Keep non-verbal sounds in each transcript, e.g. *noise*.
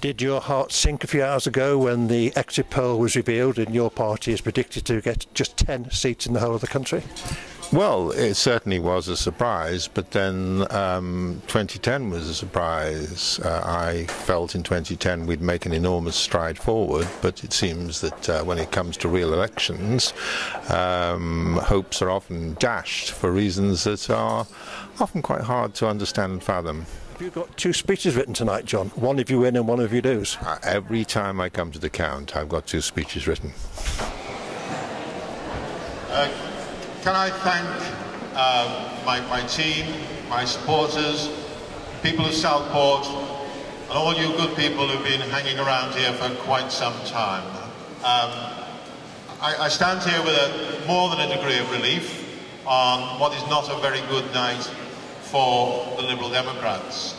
Did your heart sink a few hours ago when the exit poll was revealed and your party is predicted to get just 10 seats in the whole of the country? Well, it certainly was a surprise, but then um, 2010 was a surprise. Uh, I felt in 2010 we'd make an enormous stride forward, but it seems that uh, when it comes to real elections, um, hopes are often dashed for reasons that are often quite hard to understand and fathom. You've got two speeches written tonight, John. One of you win and one of you lose. Uh, every time I come to the count, I've got two speeches written. Uh, can I thank uh, my, my team, my supporters, people of Southport, and all you good people who've been hanging around here for quite some time. Um, I, I, stand here with a, more than a degree of relief on what is not a very good night for the Liberal Democrats.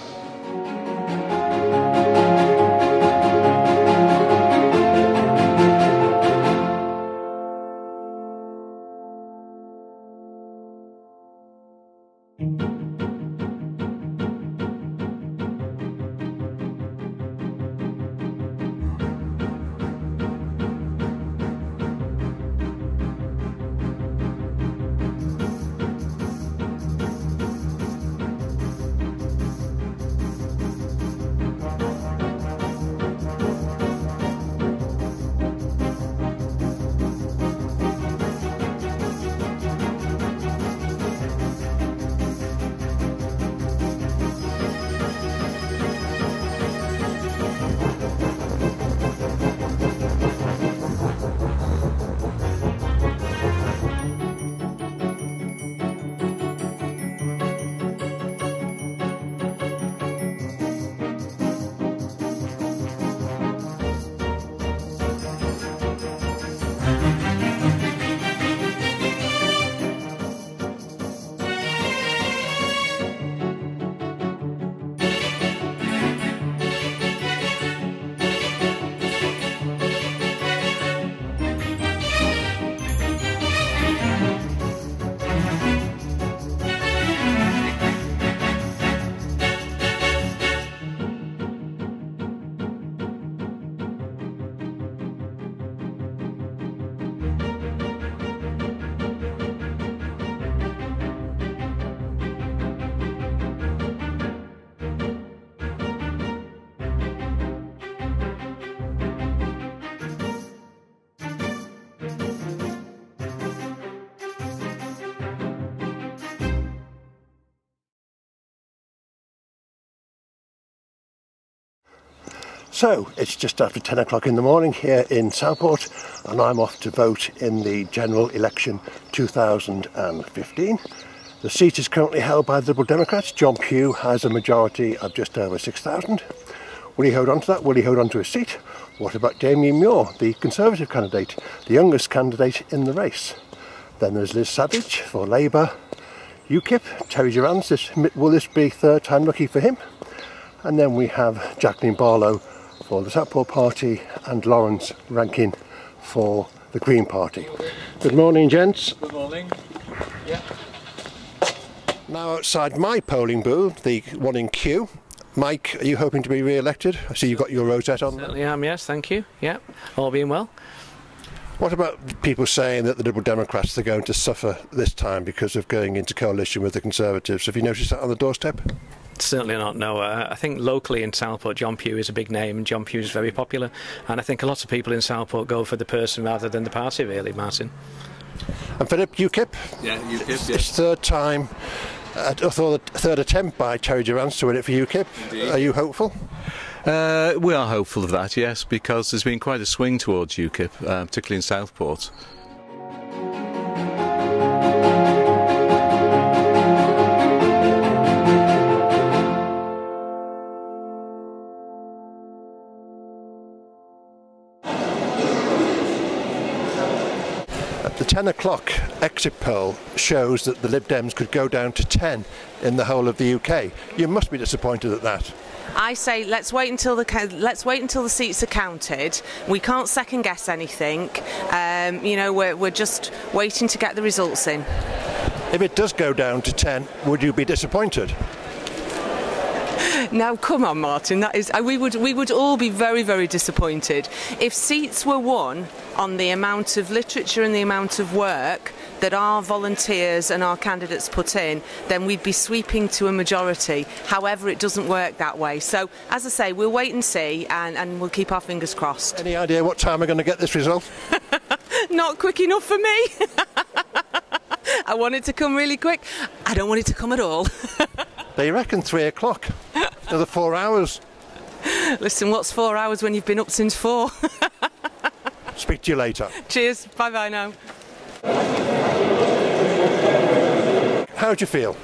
So it's just after 10 o'clock in the morning here in Southport and I'm off to vote in the general election 2015. The seat is currently held by the Liberal Democrats. John Pugh has a majority of just over 6,000. Will he hold on to that? Will he hold on to his seat? What about Damien Moore, the Conservative candidate, the youngest candidate in the race? Then there's Liz Savage for Labour, UKIP, Terry Durrance, will this be third time lucky for him? And then we have Jacqueline Barlow for the Southport Party and Lawrence Rankin for the Green Party. Good morning, gents. Good morning. Yeah. Now outside my polling booth, the one in Kew, Mike, are you hoping to be re-elected? I see you've got your rosette on. Certainly am, yes, thank you. Yeah, all being well. What about people saying that the Liberal Democrats are going to suffer this time because of going into coalition with the Conservatives? Have you noticed that on the doorstep? Certainly not. No, uh, I think locally in Southport, John Pugh is a big name, and John Pugh is very popular. And I think a lot of people in Southport go for the person rather than the party, really, Martin. And Philip, UKIP? Yeah, UKIP. It's, yeah. it's third time, uh, third, third attempt by Terry Durrance to win it for UKIP. Indeed. Are you hopeful? Uh, we are hopeful of that, yes, because there's been quite a swing towards UKIP, uh, particularly in Southport. The 10 o'clock exit poll shows that the Lib Dems could go down to 10 in the whole of the UK. You must be disappointed at that. I say let's wait until the let's wait until the seats are counted. We can't second guess anything. Um, you know, we're, we're just waiting to get the results in. If it does go down to 10, would you be disappointed? Now, come on, Martin. That is, uh, we would we would all be very very disappointed if seats were won on the amount of literature and the amount of work that our volunteers and our candidates put in, then we'd be sweeping to a majority. However, it doesn't work that way. So, as I say, we'll wait and see, and, and we'll keep our fingers crossed. Any idea what time we're going to get this result? *laughs* Not quick enough for me. *laughs* I want it to come really quick. I don't want it to come at all. *laughs* they reckon three o'clock. Another four hours. Listen, what's four hours when you've been up since four? *laughs* Speak to you later. Cheers. Bye bye now. How do you feel?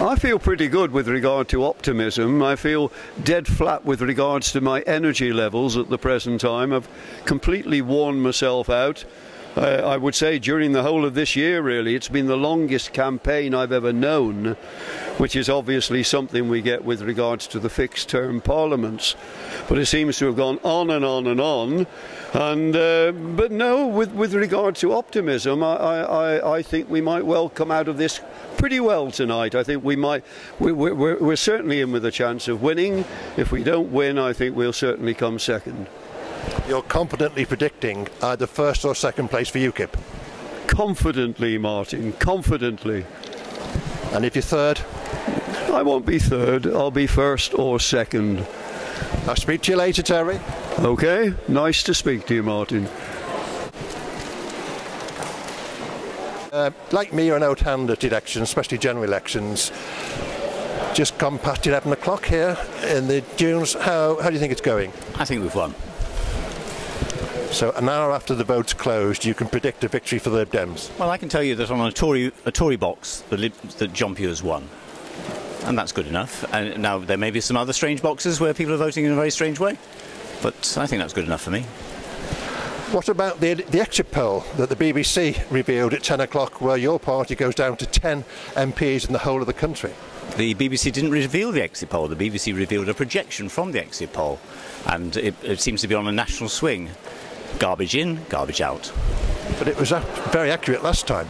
I feel pretty good with regard to optimism. I feel dead flat with regards to my energy levels at the present time. I've completely worn myself out. Uh, I would say during the whole of this year, really, it's been the longest campaign I've ever known, which is obviously something we get with regards to the fixed term parliaments. But it seems to have gone on and on and on. And uh, but no, with with regard to optimism, I, I, I think we might well come out of this pretty well tonight. I think we might. We, we're, we're certainly in with a chance of winning. If we don't win, I think we'll certainly come second. You're confidently predicting either first or second place for UKIP. Confidently, Martin. Confidently. And if you're third? I won't be third. I'll be first or second. I'll speak to you later, Terry. Okay. Nice to speak to you, Martin. Uh, like me, you're an old hand at elections, especially general elections. Just come past 11 o'clock here in the dunes. How, how do you think it's going? I think we've won. So an hour after the vote's closed, you can predict a victory for the Lib Dems. Well, I can tell you that on a Tory a Tory box, the Lib, that John Pugh has won, and that's good enough. And now there may be some other strange boxes where people are voting in a very strange way, but I think that's good enough for me. What about the, the exit poll that the BBC revealed at 10 o'clock, where your party goes down to 10 MPs in the whole of the country? The BBC didn't reveal the exit poll. The BBC revealed a projection from the exit poll, and it, it seems to be on a national swing. Garbage in, garbage out. But it was very accurate last time.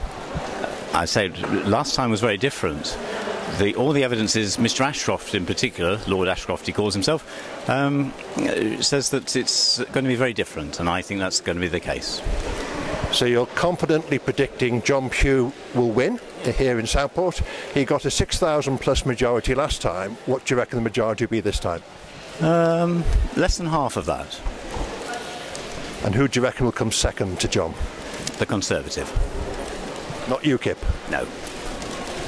I say last time was very different. The, all the evidence is Mr. Ashcroft, in particular, Lord Ashcroft, he calls himself, um, says that it's going to be very different, and I think that's going to be the case. So you're confidently predicting John Pugh will win here in Southport. He got a 6,000 plus majority last time. What do you reckon the majority will be this time? Um, less than half of that. And who do you reckon will come second to John? The Conservative. Not UKIP? No.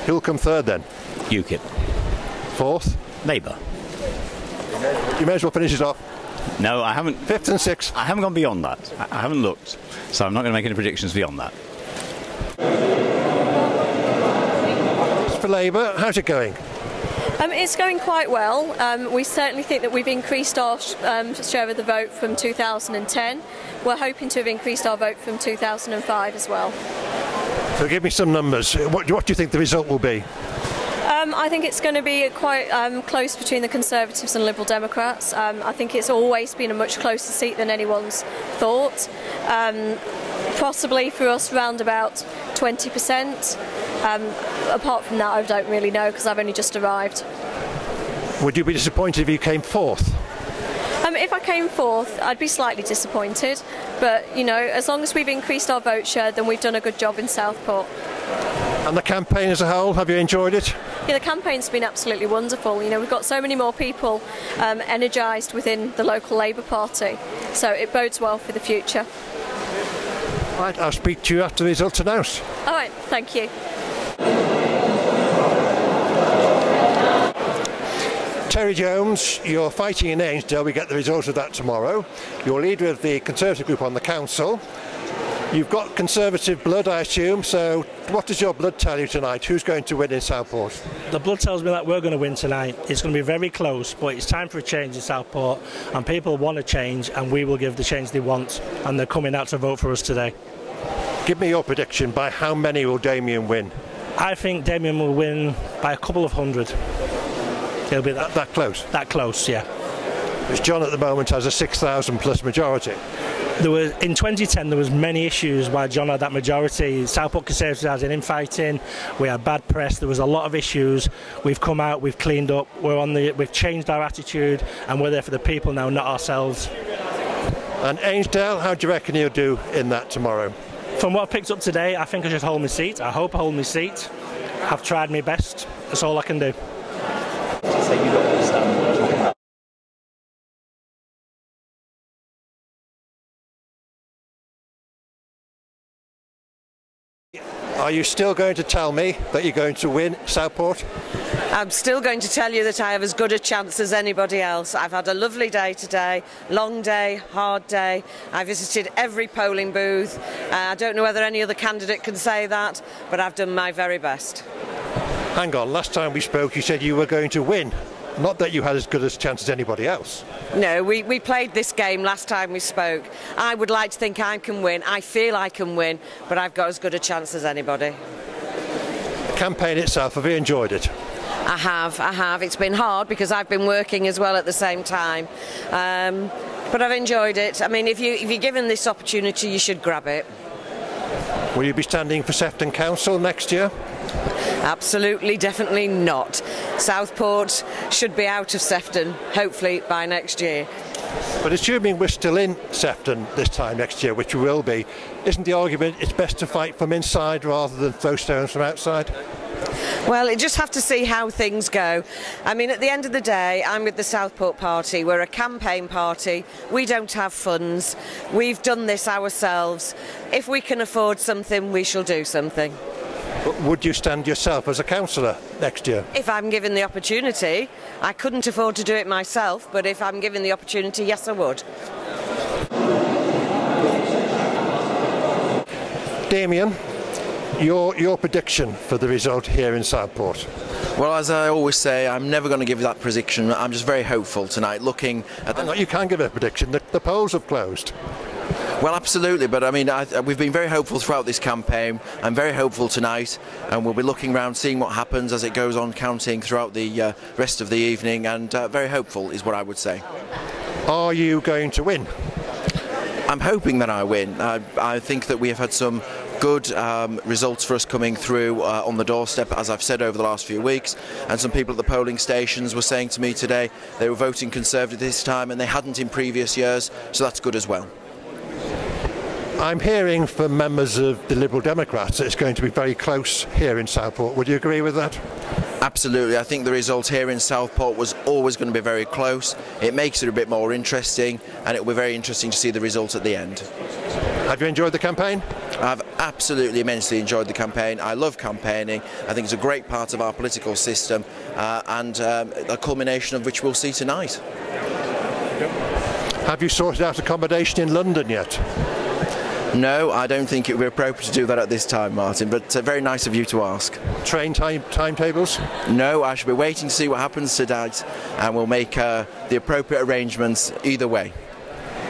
Who'll come third then? UKIP. Fourth? Labour. You may as well finish it off. No, I haven't. Fifth and sixth? I haven't gone beyond that. I haven't looked. So I'm not going to make any predictions beyond that. For Labour, how's it going? Um, it's going quite well. Um, we certainly think that we've increased our um, share of the vote from 2010. We're hoping to have increased our vote from 2005 as well. So give me some numbers. What, what do you think the result will be? Um, I think it's going to be quite um, close between the Conservatives and Liberal Democrats. Um, I think it's always been a much closer seat than anyone's thought. Um, possibly for us, round about 20%. Apart from that, I don't really know because I've only just arrived. Would you be disappointed if you came fourth? Um, if I came fourth, I'd be slightly disappointed. But, you know, as long as we've increased our vote share, then we've done a good job in Southport. And the campaign as a whole, have you enjoyed it? Yeah, the campaign's been absolutely wonderful. You know, we've got so many more people um, energised within the local Labour Party, so it bodes well for the future. Right, I'll speak to you after the results announced. All right, thank you. Terry Jones, you're fighting in Ainsdale. We get the results of that tomorrow. You're leader of the Conservative group on the council. You've got Conservative blood, I assume. So, what does your blood tell you tonight? Who's going to win in Southport? The blood tells me that we're going to win tonight. It's going to be very close, but it's time for a change in Southport, and people want a change, and we will give the change they want, and they're coming out to vote for us today. Give me your prediction. By how many will Damien win? I think Damien will win by a couple of hundred. He'll be that, that, close. That close, yeah. Because John at the moment has a 6,000 plus majority. there were in 2010 there was many issues why John had that majority. Southport Conservatives had an infighting. We had bad press. There was a lot of issues. We've come out. We've cleaned up. We're on the. We've changed our attitude, and we're there for the people now, not ourselves. And Ainsdale, how do you reckon he'll do in that tomorrow? From what I've picked up today, I think I should hold my seat. I hope I hold my seat. I've tried my best. That's all I can do. Are you still going to tell me that you're going to win Southport? I'm still going to tell you that I have as good a chance as anybody else. I've had a lovely day today, long day, hard day. I visited every polling booth. Uh, I don't know whether any other candidate can say that, but I've done my very best. Hang on, last time we spoke you said you were going to win. Not that you had as good a chance as anybody else. No, we, we played this game last time we spoke. I would like to think I can win. I feel I can win, but I've got as good a chance as anybody. The campaign itself, have you enjoyed it? I have, I have. It's been hard because I've been working as well at the same time. Um, but I've enjoyed it. I mean, if, you, if you're given this opportunity, you should grab it. Will you be standing for Sefton Council next year? Absolutely, definitely not. Southport should be out of Sefton, hopefully by next year. But assuming we're still in Sefton this time next year, which we will be, isn't the argument it's best to fight from inside rather than throw stones from outside? Well, you just have to see how things go. I mean, at the end of the day, I'm with the Southport Party. We're a campaign party. We don't have funds. We've done this ourselves. If we can afford something, we shall do something. But would you stand yourself as a councillor next year? If I'm given the opportunity, I couldn't afford to do it myself, but if I'm given the opportunity, yes, I would. Damien, your, your prediction for the result here in Southport? Well, as I always say, I'm never going to give you that prediction. I'm just very hopeful tonight, looking at the... You can give a prediction. The, the polls have closed. Well, absolutely, but I mean, I, we've been very hopeful throughout this campaign. I'm very hopeful tonight, and we'll be looking around, seeing what happens as it goes on, counting throughout the uh, rest of the evening, and uh, very hopeful is what I would say. Are you going to win? I'm hoping that I win. I, I think that we have had some good um, results for us coming through uh, on the doorstep, as I've said over the last few weeks. And some people at the polling stations were saying to me today they were voting Conservative this time and they hadn't in previous years, so that's good as well. I'm hearing from members of the Liberal Democrats that it's going to be very close here in Southport. Would you agree with that? Absolutely. I think the result here in Southport was always going to be very close. It makes it a bit more interesting, and it will be very interesting to see the result at the end. Have you enjoyed the campaign? I've absolutely immensely enjoyed the campaign. I love campaigning. I think it's a great part of our political system, uh, and um, a culmination of which we'll see tonight. Have you sorted out accommodation in London yet? No, I don't think it would be appropriate to do that at this time, Martin, but uh, very nice of you to ask. Train time timetables? No, I shall be waiting to see what happens tonight and we'll make uh, the appropriate arrangements either way.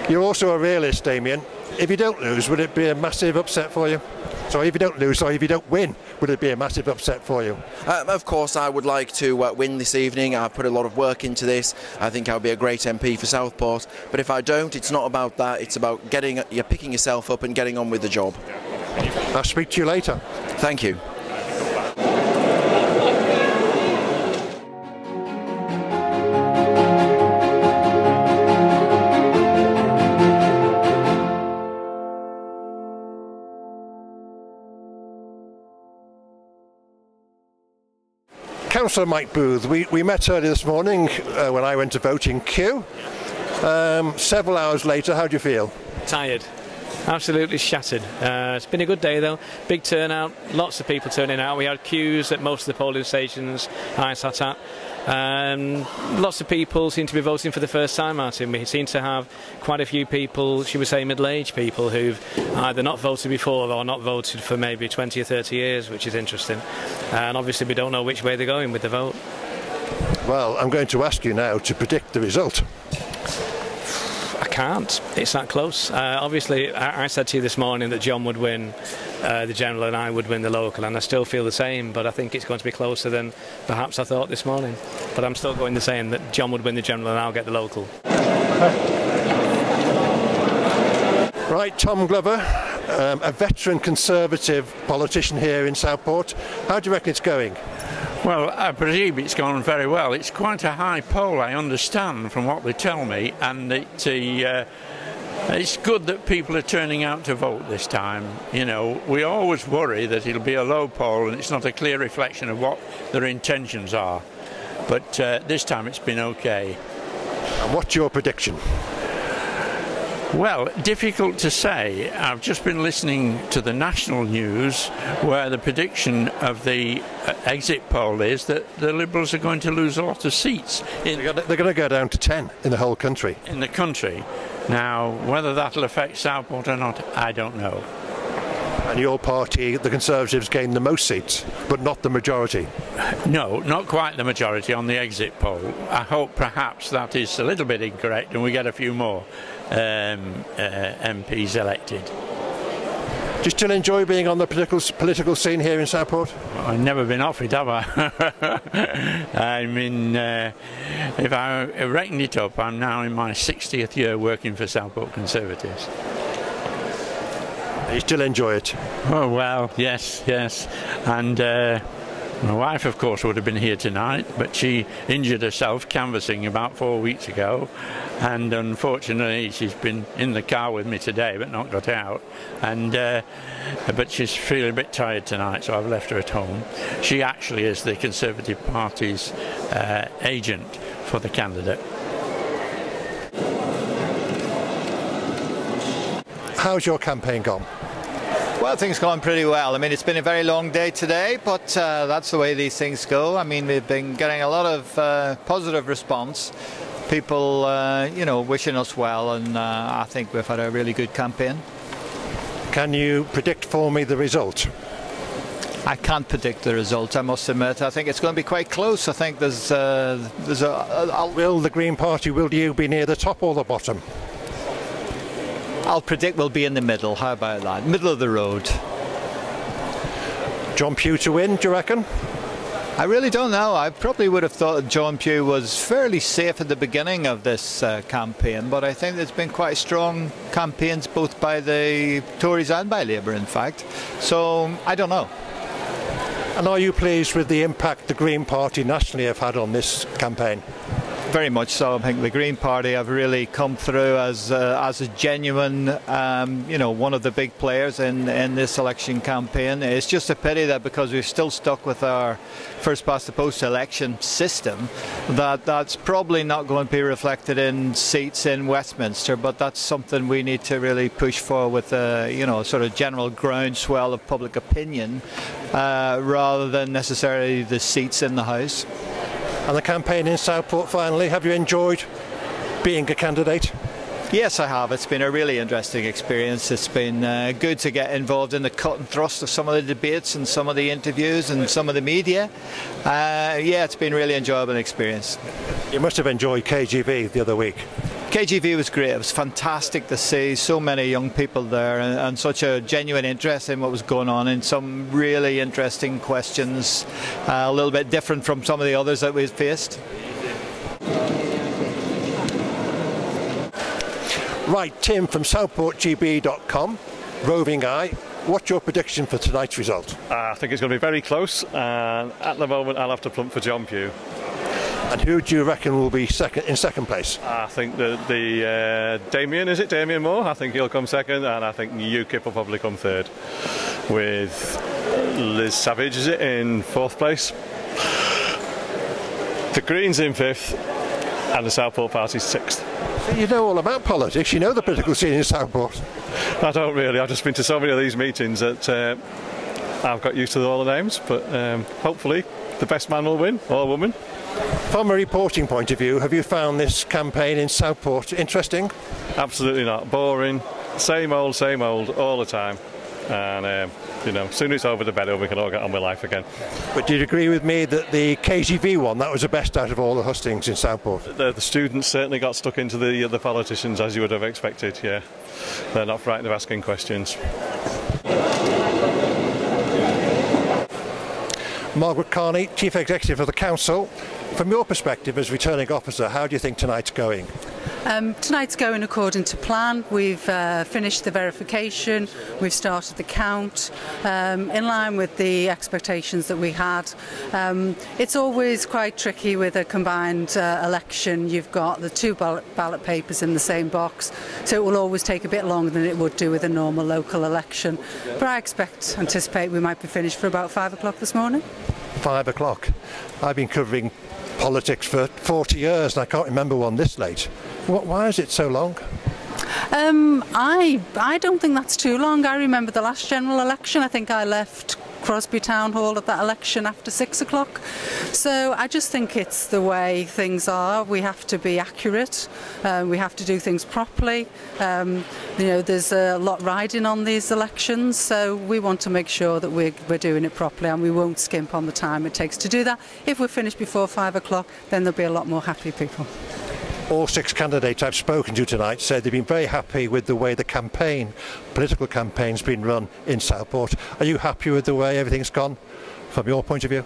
You're also a realist, Damien. If you don't lose, would it be a massive upset for you? So if you don't lose, or if you don't win, would it be a massive upset for you? Uh, of course, I would like to uh, win this evening. I've put a lot of work into this. I think I'll be a great MP for Southport. But if I don't, it's not about that. It's about getting, you're picking yourself up and getting on with the job. I'll speak to you later. Thank you. Councillor Mike Booth, we, we met earlier this morning uh, when I went to vote in Kew. Um, several hours later, how do you feel? Tired. Absolutely shattered. Uh, it's been a good day though. Big turnout, lots of people turning out. We had queues at most of the polling stations I sat at. Um, lots of people seem to be voting for the first time, Martin. We seem to have quite a few people, should we say middle-aged people, who've either not voted before or not voted for maybe 20 or 30 years, which is interesting. And obviously we don't know which way they're going with the vote. Well, I'm going to ask you now to predict the result. I can't. It's that close. Uh, obviously, I, I, said to you this morning that John would win uh, the general and I would win the local, and I still feel the same. But I think it's going to be closer than perhaps I thought this morning. But I'm still going the same that John would win the general and I'll get the local. Right, Tom Glover, um, a veteran Conservative politician here in Southport. How do you reckon it's going? Well, I presume it's gone very well. It's quite a high poll, I understand, from what they tell me, and it, uh, it's good that people are turning out to vote this time. You know, we always worry that it'll be a low poll and it's not a clear reflection of what their intentions are. But uh, this time it's been okay. And what's your prediction? Well, difficult to say. I've just been listening to the national news where the prediction of the uh, exit poll is that the Liberals are going to lose a lot of seats. In, they're going to go down to 10 in the whole country. In the country. Now, whether that'll affect Southport or not, I don't know. And your party, the Conservatives, gained the most seats, but not the majority? No, not quite the majority on the exit poll. I hope perhaps that is a little bit incorrect and we get a few more um, uh, MPs elected. Do you still enjoy being on the political political scene here in Southport? I've never been off it, have I? *laughs* I mean, uh, if I reckon it up, I'm now in my 60th year working for Southport Conservatives. You still enjoy it? Oh well, yes, yes, and. Uh, my wife, of course, would have been here tonight, but she injured herself canvassing about four weeks ago, and unfortunately, she's been in the car with me today, but not got out. And uh, but she's feeling a bit tired tonight, so I've left her at home. She actually is the Conservative Party's uh, agent for the candidate. How's your campaign gone? Well, things gone pretty well. I mean, it's been a very long day today, but uh, that's the way these things go. I mean, we've been getting a lot of uh, positive response. People, uh, you know, wishing us well, and uh, I think we've had a really good campaign. Can you predict for me the result? I can't predict the result. I must admit. I think it's going to be quite close. I think there's uh, there's a, a, a. Will the Green Party? Will you be near the top or the bottom? I'll predict we'll be in the middle. How about that? Middle of the road. John Pugh to win, do you reckon? I really don't know. I probably would have thought John Pugh was fairly safe at the beginning of this uh, campaign, but I think there's been quite strong campaigns both by the Tories and by Labour, in fact. So I don't know. And are you pleased with the impact the Green Party nationally have had on this campaign? Very much so. I think the Green Party have really come through as uh, as a genuine, um, you know, one of the big players in in this election campaign. It's just a pity that because we're still stuck with our first past the post election system, that that's probably not going to be reflected in seats in Westminster. But that's something we need to really push for with a you know sort of general groundswell of public opinion, uh, rather than necessarily the seats in the House and the campaign in Southport finally. Have you enjoyed being a candidate? Yes, I have. It's been a really interesting experience. It's been uh, good to get involved in the cut and thrust of some of the debates and some of the interviews and some of the media. Uh, yeah, it's been a really enjoyable experience. You must have enjoyed KGV the other week. KGV was great. It was fantastic to see so many young people there and, and, such a genuine interest in what was going on and some really interesting questions, uh, a little bit different from some of the others that we've faced. Right, Tim from southportgb.com, Roving Eye. What's your prediction for tonight's result? Uh, I think it's going to be very close. Uh, at the moment, I'll have to plump for John Pugh. And who do you reckon will be second in second place? I think that the uh, Damien is it Damien Moore? I think he'll come second, and I think UKIP will probably come third, with Liz Savage is it in fourth place. The Greens in fifth, and the Southport Party sixth. So you know all about politics. You know the political scene in Southport. I don't really. I've just been to so many of these meetings that uh, I've got used to all the names. But um, hopefully, the best man will win or woman. From a reporting point of view, have you found this campaign in Southport interesting? Absolutely not. Boring. Same old, same old, all the time. And, um, you know, soon it's over, the better we can all get on with life again. But do you agree with me that the KGV one, that was the best out of all the hustings in Southport? The, the students certainly got stuck into the, the politicians, as you would have expected, yeah. They're not frightened of asking questions. Margaret Carney, Chief Executive of the Council. From your perspective as returning officer, how do you think tonight's going? Um, tonight's going according to plan. We've uh, finished the verification, we've started the count um, in line with the expectations that we had. Um, it's always quite tricky with a combined uh, election. You've got the two ballot, ballot papers in the same box, so it will always take a bit longer than it would do with a normal local election. But I expect, anticipate we might be finished for about five o'clock this morning. Five o'clock. I've been covering politics for 40 years and I can't remember one this late. Why is it so long? Um, I I don't think that's too long. I remember the last general election. I think I left Crosby Town Hall at that election after six o'clock. So I just think it's the way things are. We have to be accurate. Uh, we have to do things properly. Um, you know, there's a lot riding on these elections, so we want to make sure that we're, we're doing it properly and we won't skimp on the time it takes to do that. If we're finished before five o'clock, then there'll be a lot more happy people all six candidates I've spoken to tonight said they've been very happy with the way the campaign, political campaign's been run in Southport. Are you happy with the way everything's gone? From your point of view?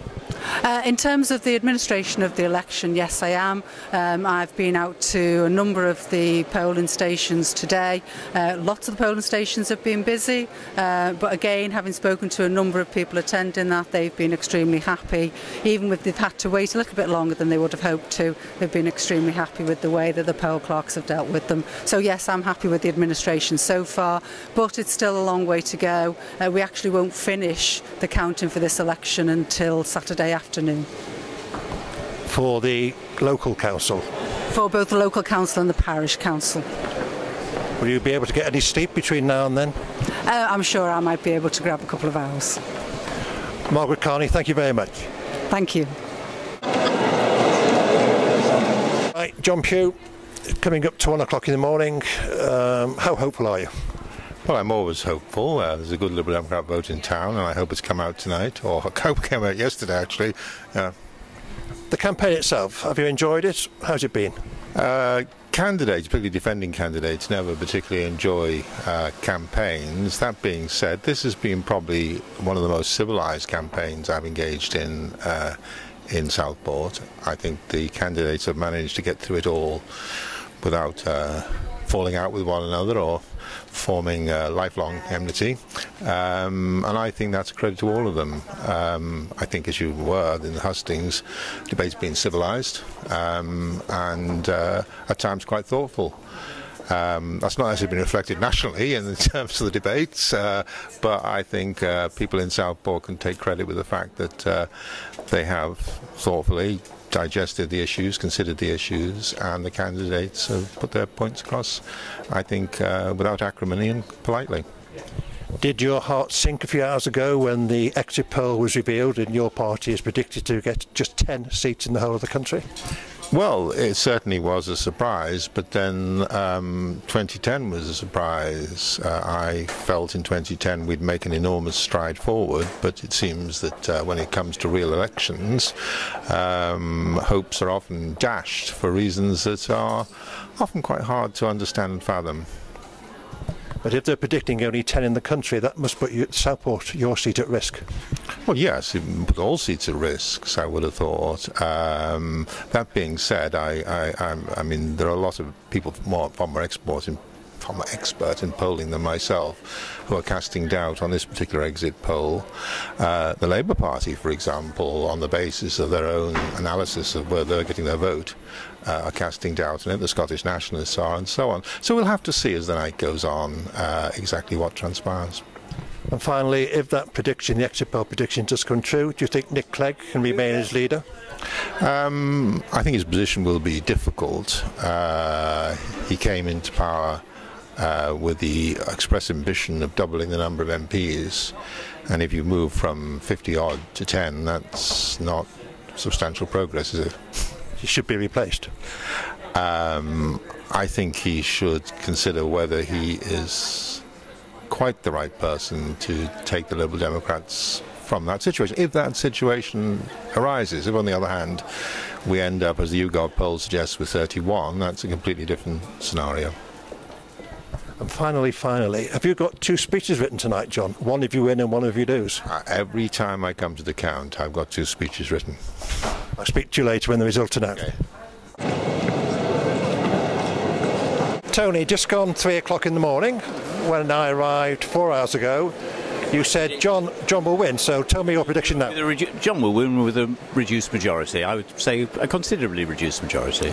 Uh, in terms of the administration of the election, yes, I am. Um, I've been out to a number of the polling stations today. Uh, lots of the polling stations have been busy, uh, but again, having spoken to a number of people attending that, they've been extremely happy. Even if they've had to wait a little bit longer than they would have hoped to, they've been extremely happy with the way that the poll clerks have dealt with them. So yes, I'm happy with the administration so far, but it's still a long way to go. Uh, we actually won't finish the counting for this election election until Saturday afternoon. For the local council? For both the local council and the parish council. Will you be able to get any sleep between now and then? Uh, I'm sure I might be able to grab a couple of hours. Margaret Carney, thank you very much. Thank you. Right, John Pugh, coming up to one o'clock in the morning. Um, how hopeful are you? Well, I'm always hopeful. Uh, there's a good Liberal Democrat vote in town, and I hope it's come out tonight, or I *laughs* hope it came out yesterday, actually. Uh, the campaign itself, have you enjoyed it? How's it been? Uh, candidates, particularly defending candidates, never particularly enjoy uh, campaigns. That being said, this has been probably one of the most civilised campaigns I've engaged in uh, in Southport. I think the candidates have managed to get through it all without uh, falling out with one another or forming a lifelong enmity. Um, and I think that's a credit to all of them. Um, I think, as you were in the hustings, debate's been civilised um, and uh, at times quite thoughtful. Um, that's not actually been reflected nationally in *laughs* terms of the debates, uh, but I think uh, people in Southport can take credit with the fact that uh, they have thoughtfully digested the issues, considered the issues, and the candidates have put their points across, I think, uh, without acrimony and politely. Did your heart sink a few hours ago when the exit poll was revealed and your party is predicted to get just 10 seats in the whole of the country? Well, it certainly was a surprise, but then um, 2010 was a surprise. Uh, I felt in 2010 we'd make an enormous stride forward, but it seems that uh, when it comes to real elections, um, hopes are often dashed for reasons that are often quite hard to understand and fathom. But if they're predicting only 10 in the country, that must put you, Southport, your seat at risk. Well, yes, it put all seats at risk, I would have thought. Um, that being said, I, I, I, mean, there are a lot of people more, far more exports in I'm an expert in polling than myself, who are casting doubt on this particular exit poll. Uh, the Labour Party, for example, on the basis of their own analysis of where they're getting their vote, uh, are casting doubt on it. The Scottish Nationalists are, and so on. So we'll have to see as the night goes on uh, exactly what transpires. And finally, if that prediction, the exit poll prediction, does come true, do you think Nick Clegg can remain as leader? Um, I think his position will be difficult. Uh, he came into power uh, with the express ambition of doubling the number of MPs. And if you move from 50 odd to 10, that's not substantial progress, is it? *laughs* He should be replaced. Um, I think he should consider whether he is quite the right person to take the Liberal Democrats from that situation. If that situation arises, if on the other hand we end up, as the YouGov poll suggests, with 31, that's a completely different scenario. And finally, finally, have you got two speeches written tonight, John? One if you win and one if you lose. Uh, every time I come to the count, I've got two speeches written. I'll speak to you later when the results are out. Okay. Tony, just gone three o'clock in the morning. When I arrived four hours ago, you said John John will win. So tell me your prediction now. John will win with a reduced majority. I would say a considerably reduced majority.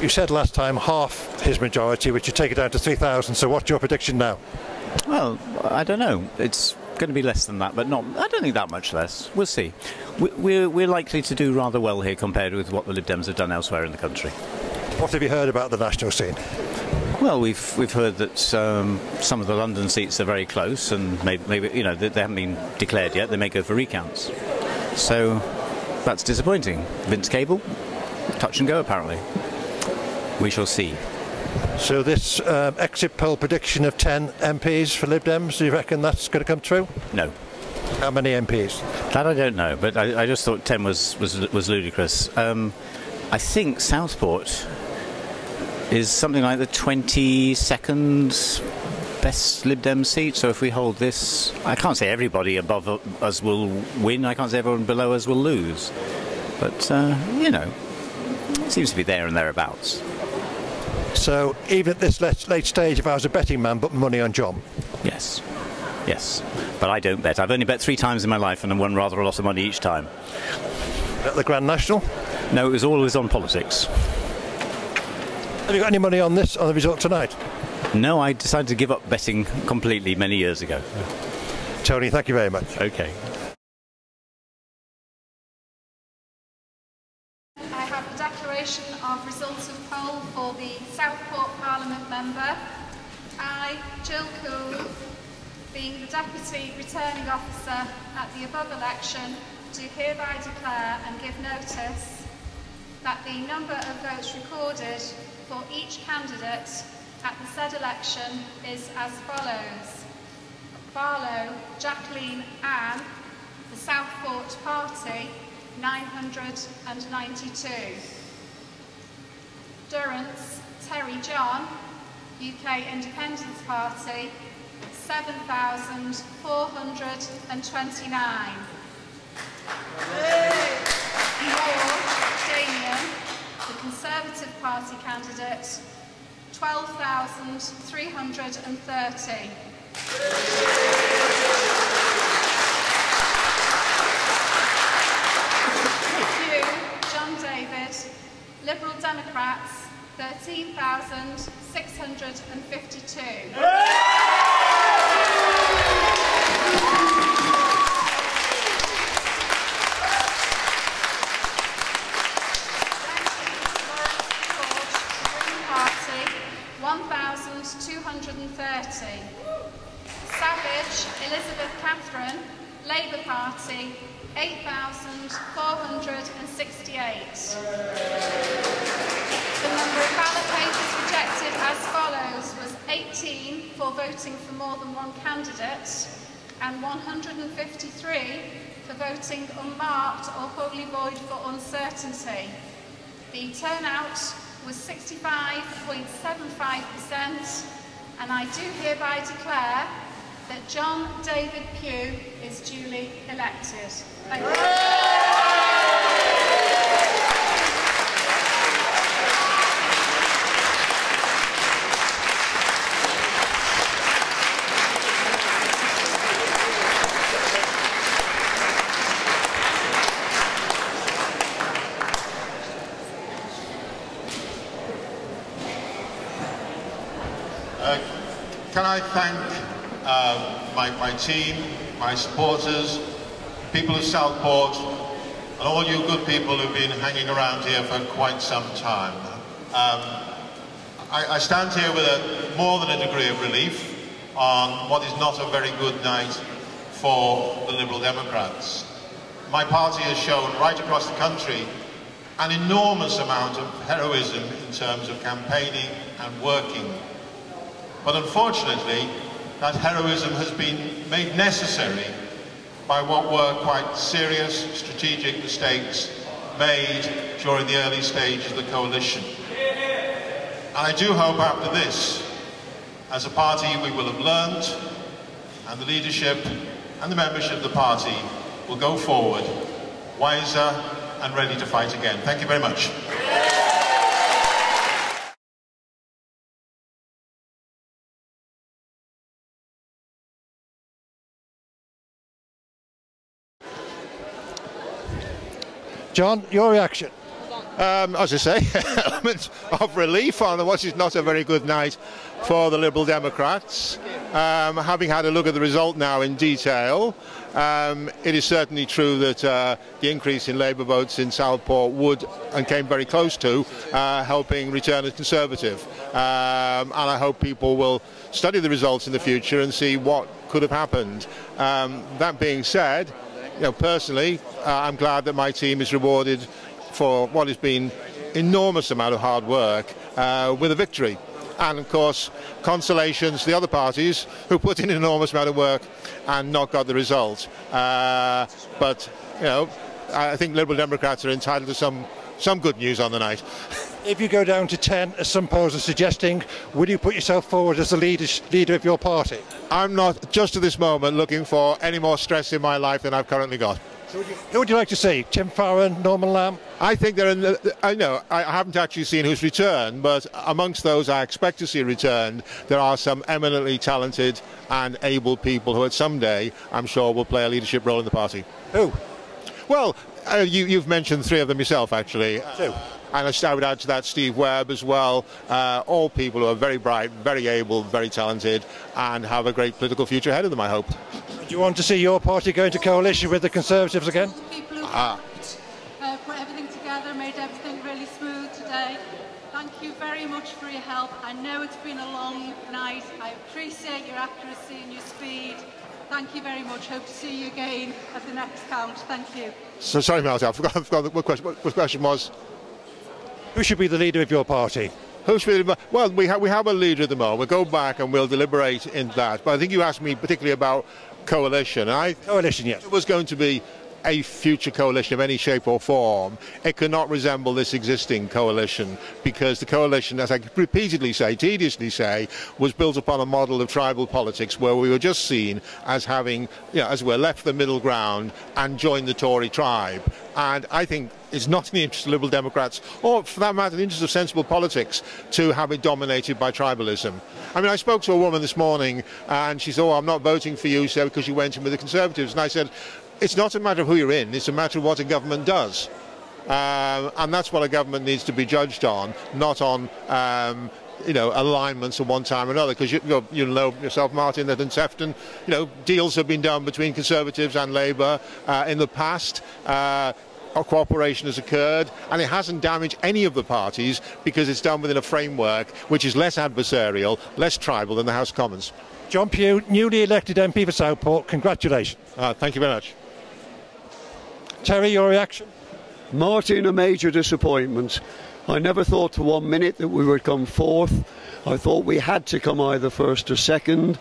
You said last time half his majority, which you take it down to 3,000. So what's your prediction now? Well, I don't know. It's going to be less than that, but not. I don't think that much less. We'll see. We're, we're likely to do rather well here compared with what the Lib Dems have done elsewhere in the country. What have you heard about the national scene? Well, we've we've heard that um, some of the London seats are very close, and maybe, maybe you know they, they haven't been declared yet. They may go for recounts. So that's disappointing. Vince Cable, touch and go apparently. We shall see. So this um, exit poll prediction of 10 MPs for Lib Dems, do you reckon that's going to come true? No. How many MPs? That I don't know, but I, I just thought 10 was, was, was ludicrous. Um, I think Southport is something like the 22nd best Lib Dem seat. So if we hold this, I can't say everybody above us will win. I can't say everyone below us will lose. But, uh, you know, it seems to be there and thereabouts. So even at this late stage, if I was a betting man, put money on John. Yes, yes, but I don't bet. I've only bet three times in my life and I've won rather a lot of money each time. At the Grand National? No, it was always on politics. Have you got any money on this on the result tonight? No, I decided to give up betting completely many years ago. Tony, thank you very much. Okay. I have a declaration of results of poll for the Southport Parliament member. I, Jill Cool, being the Deputy Returning Officer at the above election, do hereby declare and give notice that the number of votes recorded for each candidate at the said election is as follows. Barlow, Jacqueline Ann, the Southport Party, 992. Durrance, Terry John, UK Independence Party, 7,429. Moore, Damien, the Conservative Party candidate, 12,330. Pugh, John David, Liberal Democrats, 13,652. Party, 1,230. Savage, Elizabeth Catherine, Labour Party, 8,468. The number of ballot papers rejected as follows was 18 for voting for more than one candidate and 153 for voting unmarked or wholly void for uncertainty. The turnout was 65.75% and I do hereby declare that John David Pugh is duly elected. Thank you. Can I thank uh, my, my team, my supporters, people of Southport, and all you good people who've been hanging around here for quite some time. Um, I, I stand here with a, more than a degree of relief on what is not a very good night for the Liberal Democrats. My party has shown right across the country an enormous amount of heroism in terms of campaigning and working. But unfortunately, that heroism has been made necessary by what were quite serious strategic mistakes made during the early stage of the coalition. And I do hope after this, as a party we will have learned, and the leadership and the membership of the party will go forward wiser and ready to fight again. Thank you very much. John, your reaction? Um, as I say, *laughs* element of relief on what is not a very good night for the Liberal Democrats. Um, having had a look at the result now in detail, um, it is certainly true that uh, the increase in Labour votes in Southport would and came very close to uh, helping return a Conservative. Um, and I hope people will study the results in the future and see what could have happened. Um, that being said, you know, personally, uh, I'm glad that my team is rewarded for what has been enormous amount of hard work uh, with a victory. And of course, consolations to the other parties who put in an enormous amount of work and not got the result. Uh, but, you know, I think Liberal Democrats are entitled to some, some good news on the night. *laughs* If you go down to 10, as some polls are suggesting, will you put yourself forward as the leader, leader of your party? I'm not, just at this moment, looking for any more stress in my life than I've currently got. Who would you like to see? Tim Farron, Norman Lamb? I think they're in the, I know, I haven't actually seen who's returned, but amongst those I expect to see returned, there are some eminently talented and able people who at some day, I'm sure, will play a leadership role in the party. Who? Well, uh, you, have mentioned three of them yourself, actually. Two. And I would add to that Steve Webb as well. Uh, all people who are very bright, very able, very talented, and have a great political future ahead of them, I hope. Do you want to see your party go into coalition with the Conservatives again? People who ah. uh, put everything together, made everything really smooth today. Thank you very much for your help. I know it's been a long night. I appreciate your accuracy and your speed. Thank you very much. Hope to see you again at the next count. Thank you. So sorry, Martin. I forgot, I forgot what, question, what question was. Who should be the leader of your party? Who should be, well, we have, we have a leader at the moment. We'll go back and we'll deliberate in that. But I think you asked me particularly about coalition. I coalition, yes. It was going to be a future coalition of any shape or form, it cannot resemble this existing coalition because the coalition, as I repeatedly say, tediously say, was built upon a model of tribal politics where we were just seen as having, you know, as we're left the middle ground and joined the Tory tribe. And I think it's not in the interest of Liberal Democrats, or for that matter, in the interest of sensible politics, to have it dominated by tribalism. I mean, I spoke to a woman this morning, uh, and she said, "Oh, I'm not voting for you, sir, because you went in with the Conservatives." And I said, "It's not a matter of who you're in; it's a matter of what a government does." Um, and that's what a government needs to be judged on, not on um, you know, alignments at one time or another. Because you, you, know yourself, Martin, that in Sefton, you know, deals have been done between Conservatives and Labour uh, in the past. Uh, cooperation has occurred and it hasn't damaged any of the parties because it's done within a framework which is less adversarial, less tribal than the House of Commons. John Pugh, newly elected MP for Southport, congratulations. Uh, thank you very much. Terry, your reaction? Martin, a major disappointment. I never thought for one minute that we would come fourth. I thought we had to come either first or second.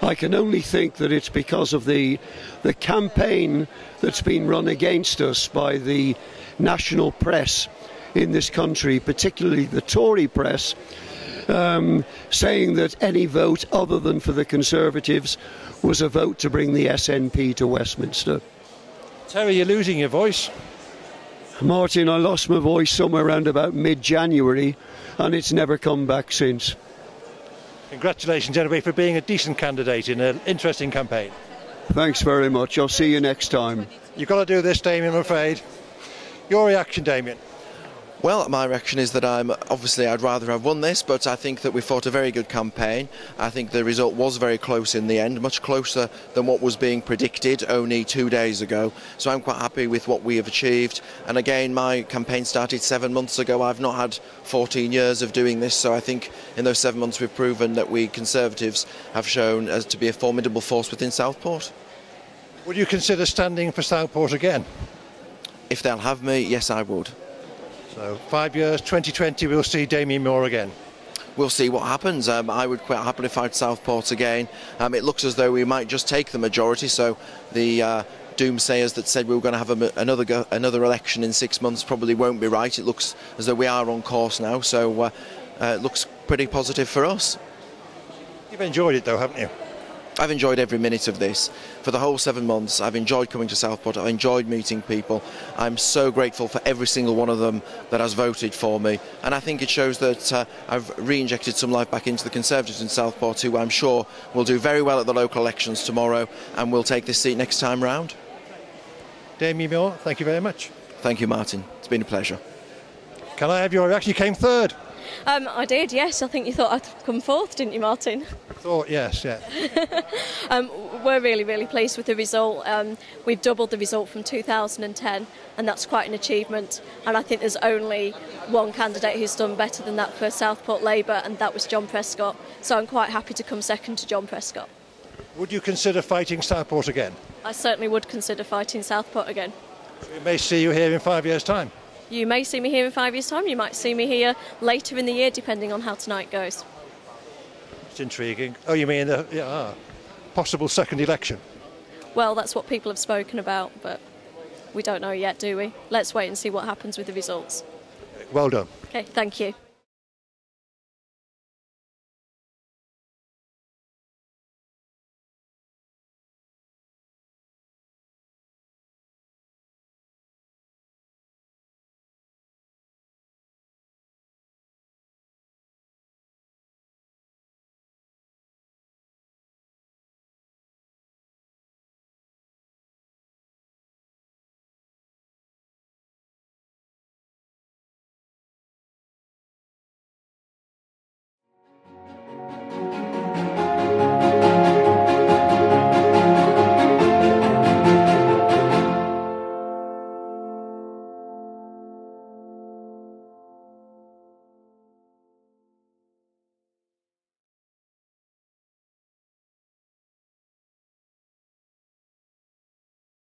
I can only think that it's because of the the campaign that's been run against us by the national press in this country, particularly the Tory press, um, saying that any vote other than for the Conservatives was a vote to bring the SNP to Westminster. Terry, you're losing your voice. Martin, I lost my voice somewhere around about mid January and it's never come back since. Congratulations, anyway, for being a decent candidate in an interesting campaign. Thanks very much. I'll see you next time. You've got to do this, Damien, I'm afraid. Your reaction, Damien? Well, my reaction is that I'm obviously I'd rather have won this, but I think that we fought a very good campaign. I think the result was very close in the end, much closer than what was being predicted only two days ago. So I'm quite happy with what we have achieved. And again, my campaign started seven months ago. I've not had 14 years of doing this, so I think in those seven months we've proven that we Conservatives have shown as to be a formidable force within Southport. Would you consider standing for Southport again? If they'll have me, yes, I would. So five years, 2020, we'll see Damien Moore again. We'll see what happens. Um, I would quite happily fight Southport again. Um, it looks as though we might just take the majority, so the uh, doomsayers that said we were going to have a, another another election in six months probably won't be right. It looks as though we are on course now, so uh, uh, it looks pretty positive for us. You've enjoyed it though, haven't you? I've enjoyed every minute of this. For the whole seven months, I've enjoyed coming to Southport. I've enjoyed meeting people. I'm so grateful for every single one of them that has voted for me. And I think it shows that uh, I've re-injected some life back into the Conservatives in Southport, who I'm sure will do very well at the local elections tomorrow and will take this seat next time round. Damien Moore, thank you very much. Thank you, Martin. It's been a pleasure. Can I have your reaction? You came third. Um, I did, yes. I think you thought I'd come fourth, didn't you, Martin? Thought yes, yeah. *laughs* um, we're really, really pleased with the result. Um, we've doubled the result from 2010, and that's quite an achievement. And I think there's only one candidate who's done better than that for Southport Labour, and that was John Prescott. So I'm quite happy to come second to John Prescott. Would you consider fighting Southport again? I certainly would consider fighting Southport again. We may see you here in five years' time. You may see me here in five years' time. You might see me here later in the year, depending on how tonight goes. It's intriguing. Oh, you mean the yeah, ah, possible second election? Well, that's what people have spoken about, but we don't know yet, do we? Let's wait and see what happens with the results. Well done. Okay, thank you.